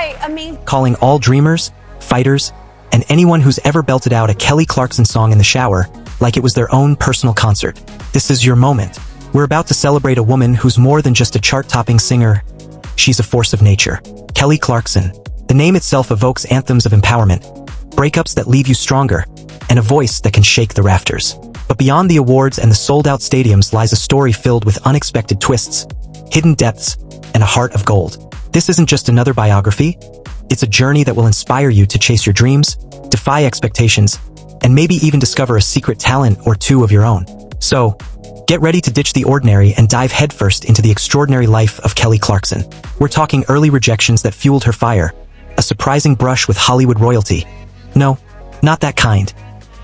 boy, amazing. calling all dreamers, fighters, and anyone who's ever belted out a Kelly Clarkson song in the shower like it was their own personal concert. This is your moment. We're about to celebrate a woman who's more than just a chart-topping singer. She's a force of nature. Kelly Clarkson. The name itself evokes anthems of empowerment, breakups that leave you stronger, and a voice that can shake the rafters. But beyond the awards and the sold-out stadiums lies a story filled with unexpected twists, hidden depths, and a heart of gold. This isn't just another biography. It's a journey that will inspire you to chase your dreams, defy expectations, and maybe even discover a secret talent or two of your own. So, get ready to ditch the ordinary and dive headfirst into the extraordinary life of Kelly Clarkson. We're talking early rejections that fueled her fire, a surprising brush with Hollywood royalty. No, not that kind.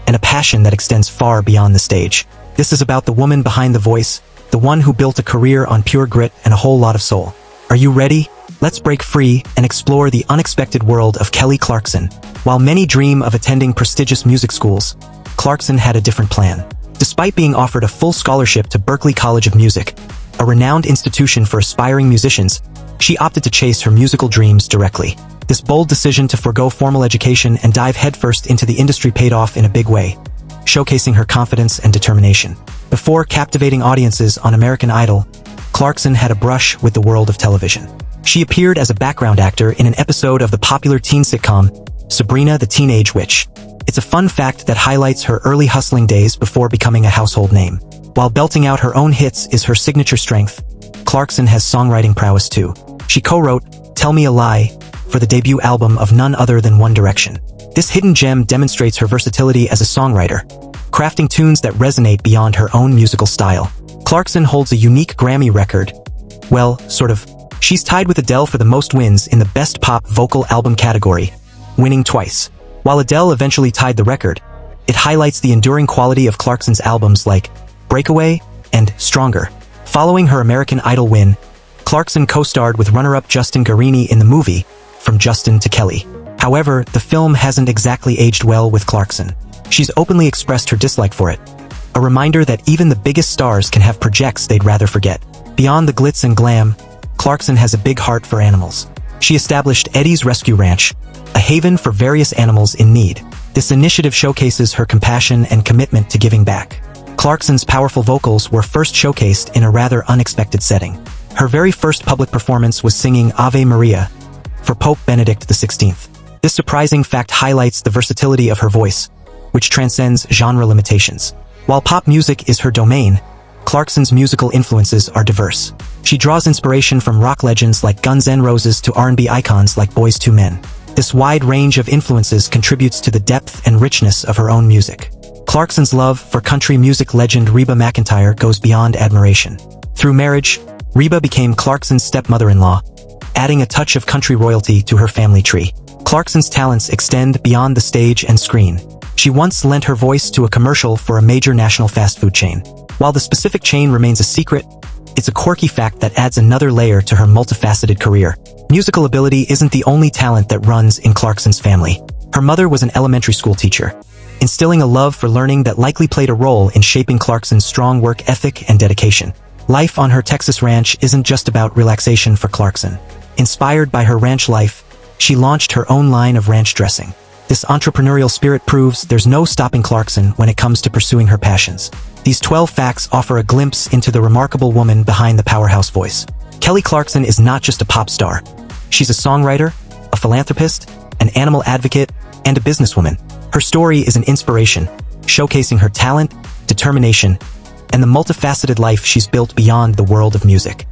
And a passion that extends far beyond the stage. This is about the woman behind the voice, the one who built a career on pure grit and a whole lot of soul. Are you ready? Let's break free and explore the unexpected world of Kelly Clarkson. While many dream of attending prestigious music schools, Clarkson had a different plan. Despite being offered a full scholarship to Berklee College of Music, a renowned institution for aspiring musicians, she opted to chase her musical dreams directly. This bold decision to forego formal education and dive headfirst into the industry paid off in a big way, showcasing her confidence and determination. Before captivating audiences on American Idol, Clarkson had a brush with the world of television. She appeared as a background actor in an episode of the popular teen sitcom, Sabrina the Teenage Witch. It's a fun fact that highlights her early hustling days before becoming a household name. While belting out her own hits is her signature strength, Clarkson has songwriting prowess too. She co-wrote Tell Me a Lie for the debut album of none other than One Direction. This hidden gem demonstrates her versatility as a songwriter, crafting tunes that resonate beyond her own musical style. Clarkson holds a unique Grammy record. Well, sort of. She's tied with Adele for the most wins in the Best Pop Vocal Album category, winning twice. While Adele eventually tied the record, it highlights the enduring quality of Clarkson's albums like Breakaway and Stronger. Following her American Idol win, Clarkson co-starred with runner-up Justin Guarini in the movie From Justin to Kelly. However, the film hasn't exactly aged well with Clarkson. She's openly expressed her dislike for it, a reminder that even the biggest stars can have projects they'd rather forget. Beyond the glitz and glam, Clarkson has a big heart for animals. She established Eddie's Rescue Ranch, a haven for various animals in need. This initiative showcases her compassion and commitment to giving back. Clarkson's powerful vocals were first showcased in a rather unexpected setting. Her very first public performance was singing Ave Maria for Pope Benedict XVI. This surprising fact highlights the versatility of her voice, which transcends genre limitations. While pop music is her domain, Clarkson's musical influences are diverse. She draws inspiration from rock legends like Guns N' Roses to R&B icons like Boyz II Men. This wide range of influences contributes to the depth and richness of her own music. Clarkson's love for country music legend Reba McEntire goes beyond admiration. Through marriage, Reba became Clarkson's stepmother-in-law, adding a touch of country royalty to her family tree. Clarkson's talents extend beyond the stage and screen. She once lent her voice to a commercial for a major national fast food chain. While the specific chain remains a secret, it's a quirky fact that adds another layer to her multifaceted career. Musical ability isn't the only talent that runs in Clarkson's family. Her mother was an elementary school teacher, instilling a love for learning that likely played a role in shaping Clarkson's strong work ethic and dedication. Life on her Texas ranch isn't just about relaxation for Clarkson. Inspired by her ranch life, she launched her own line of ranch dressing. This entrepreneurial spirit proves there's no stopping Clarkson when it comes to pursuing her passions. These 12 facts offer a glimpse into the remarkable woman behind the powerhouse voice. Kelly Clarkson is not just a pop star. She's a songwriter, a philanthropist, an animal advocate, and a businesswoman. Her story is an inspiration, showcasing her talent, determination, and the multifaceted life she's built beyond the world of music.